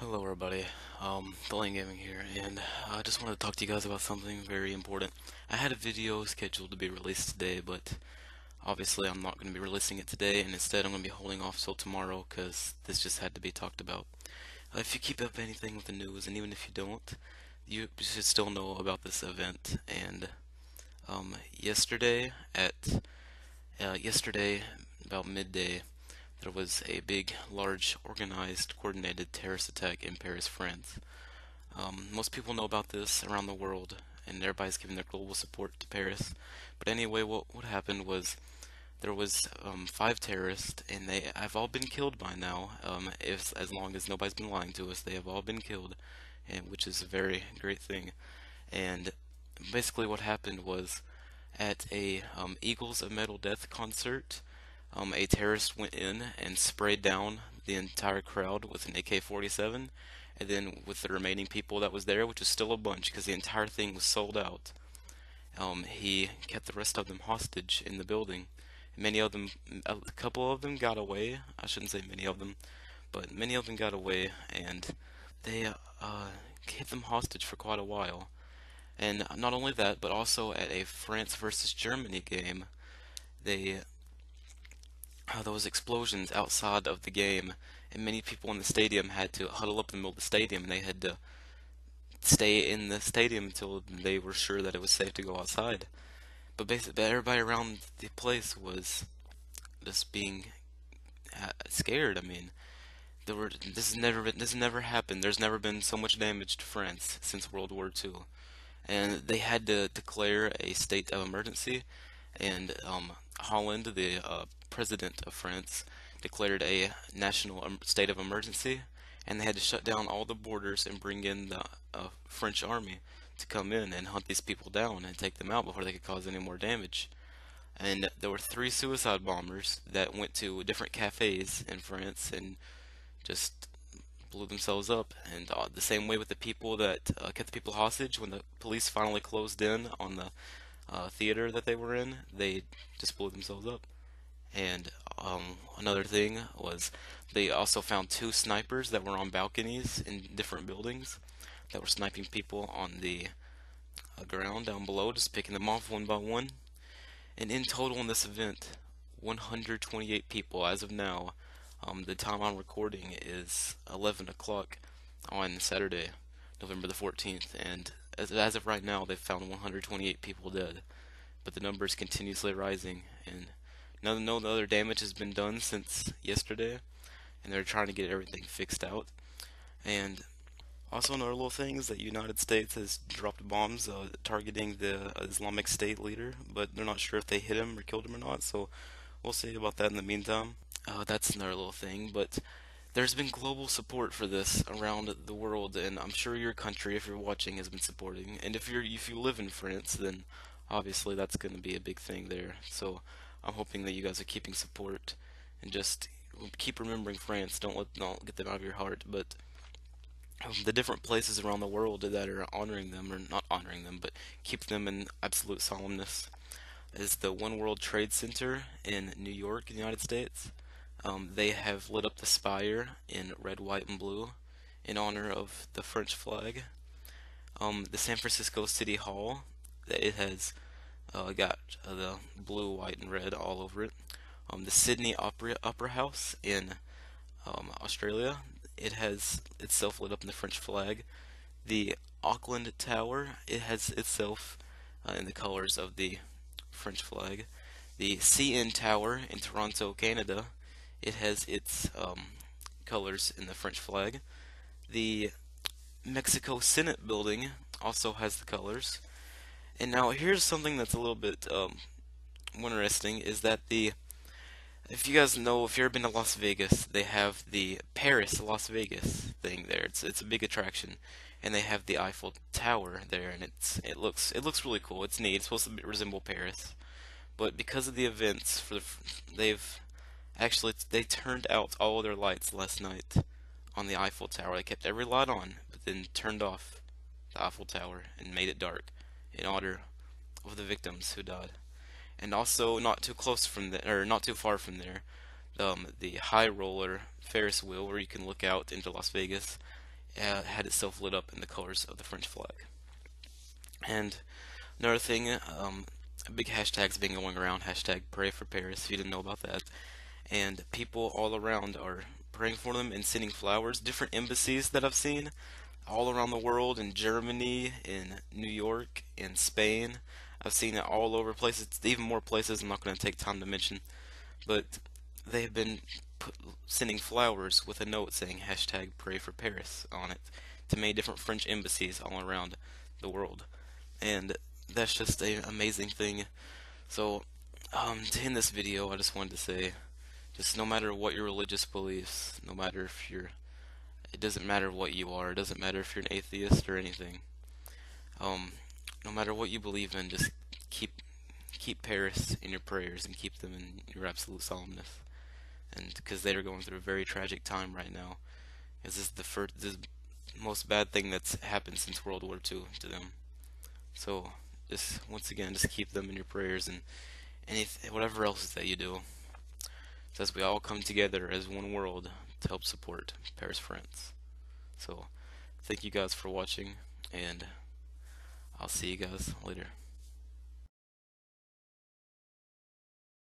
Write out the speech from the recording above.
Hello everybody, um, Theleam Gaming here, and I just wanted to talk to you guys about something very important. I had a video scheduled to be released today, but obviously I'm not going to be releasing it today, and instead I'm going to be holding off till tomorrow, because this just had to be talked about. Uh, if you keep up anything with the news, and even if you don't, you should still know about this event, and um, yesterday at, uh, yesterday about midday, there was a big, large, organized, coordinated terrorist attack in Paris, France. Um, most people know about this around the world, and everybody's giving their global support to Paris. But anyway, what what happened was there was um, five terrorists, and they have all been killed by now. Um, if as long as nobody's been lying to us, they have all been killed, and which is a very great thing. And basically, what happened was at a um, Eagles of Metal Death concert um, a terrorist went in and sprayed down the entire crowd with an AK-47, and then with the remaining people that was there, which was still a bunch because the entire thing was sold out, um, he kept the rest of them hostage in the building. Many of them, a couple of them got away. I shouldn't say many of them, but many of them got away, and they uh, kept them hostage for quite a while. And not only that, but also at a France versus Germany game, they uh, there was explosions outside of the game, and many people in the stadium had to huddle up in the middle of the stadium, and they had to stay in the stadium until they were sure that it was safe to go outside. But basically, everybody around the place was just being uh, scared. I mean, there were this has never been, this never happened. There's never been so much damage to France since World War II, and they had to declare a state of emergency. And um, Hollande, the uh, president of France, declared a national state of emergency, and they had to shut down all the borders and bring in the uh, French army to come in and hunt these people down and take them out before they could cause any more damage. And there were three suicide bombers that went to different cafes in France and just blew themselves up. And uh, the same way with the people that uh, kept the people hostage when the police finally closed in on the uh, theater that they were in, they just blew themselves up. And um, another thing was they also found two snipers that were on balconies in different buildings that were sniping people on the uh, ground down below, just picking them off one by one. And in total in this event, 128 people as of now. Um, the time I'm recording is 11 o'clock on Saturday, November the 14th, and as, as of right now, they've found 128 people dead, but the number is continuously rising, and no, no other damage has been done since yesterday, and they're trying to get everything fixed out. And also another little thing is that the United States has dropped bombs uh, targeting the Islamic State leader, but they're not sure if they hit him or killed him or not. So we'll see about that in the meantime. Uh, that's another little thing, but there's been global support for this around the world, and I'm sure your country, if you're watching, has been supporting. And if you're if you live in France, then obviously that's going to be a big thing there. So I'm hoping that you guys are keeping support and just keep remembering France. Don't let don't get them out of your heart. But the different places around the world that are honoring them, or not honoring them, but keep them in absolute solemnness, is the One World Trade Center in New York, in the United States. Um, they have lit up the spire in red, white, and blue in honor of the French flag. Um, the San Francisco City Hall, it has uh, got uh, the blue, white, and red all over it. Um, the Sydney Opera Opera House in um, Australia, it has itself lit up in the French flag. The Auckland Tower, it has itself uh, in the colors of the French flag. The CN Tower in Toronto, Canada, it has its um, colors in the French flag. The Mexico Senate building also has the colors. And now here's something that's a little bit um, interesting is that the if you guys know if you've ever been to Las Vegas, they have the Paris Las Vegas thing there. It's it's a big attraction, and they have the Eiffel Tower there, and it's it looks it looks really cool. It's neat. It's supposed to resemble Paris, but because of the events, for the, they've Actually, they turned out all their lights last night on the Eiffel Tower. They kept every light on, but then turned off the Eiffel Tower and made it dark in honor of the victims who died. And also, not too close from there, or not too far from there, um, the High Roller Ferris wheel, where you can look out into Las Vegas, uh, had itself lit up in the colors of the French flag. And another thing, um, a big hashtag's been going around, hashtag pray for Paris, if you didn't know about that. And people all around are praying for them and sending flowers. Different embassies that I've seen all around the world in Germany, in New York, in Spain. I've seen it all over places, even more places I'm not going to take time to mention. But they've been put, sending flowers with a note saying hashtag pray for Paris on it to many different French embassies all around the world. And that's just an amazing thing. So, um, to end this video, I just wanted to say, just no matter what your religious beliefs, no matter if you're, it doesn't matter what you are, it doesn't matter if you're an atheist or anything. Um, no matter what you believe in, just keep keep Paris in your prayers and keep them in your absolute solemnness. And because they are going through a very tragic time right now, this is the first, the most bad thing that's happened since World War II to them. So just once again, just keep them in your prayers and anything, whatever else that you do. As we all come together as one world to help support Paris, France. So, thank you guys for watching, and I'll see you guys later.